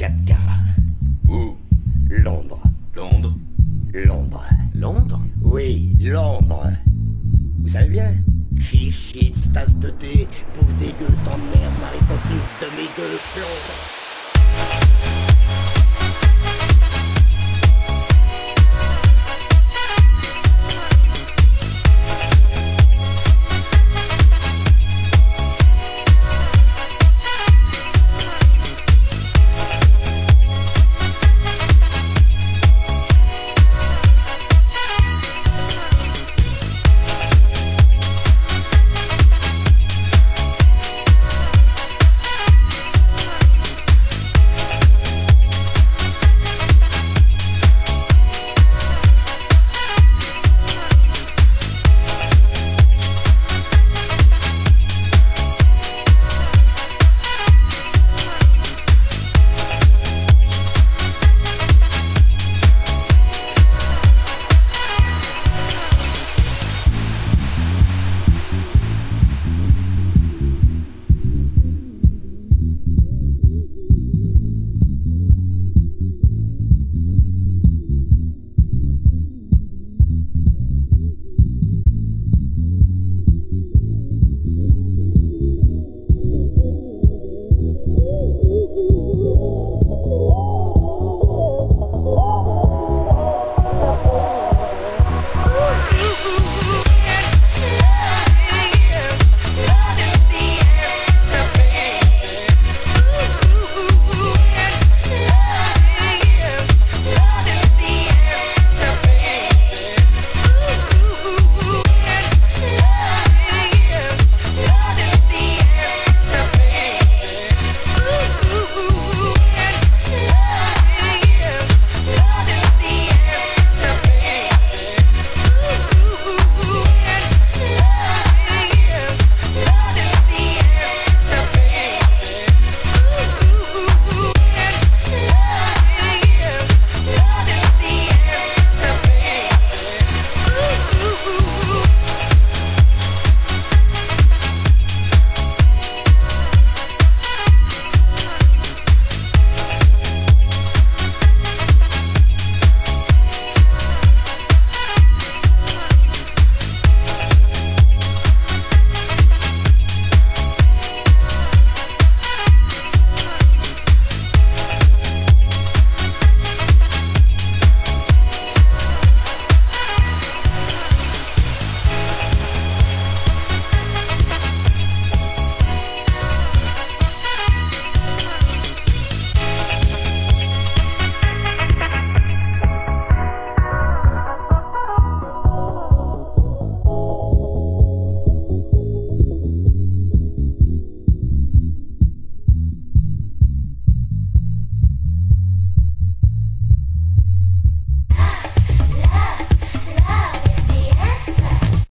4K. Où? Londres. Londres Londres. Londres? Oui, Londres. Vous savez bien Fish, chips, tasse de thé, bouffe dégueu, t'emmerdes, Marie de mes gueux, Londres.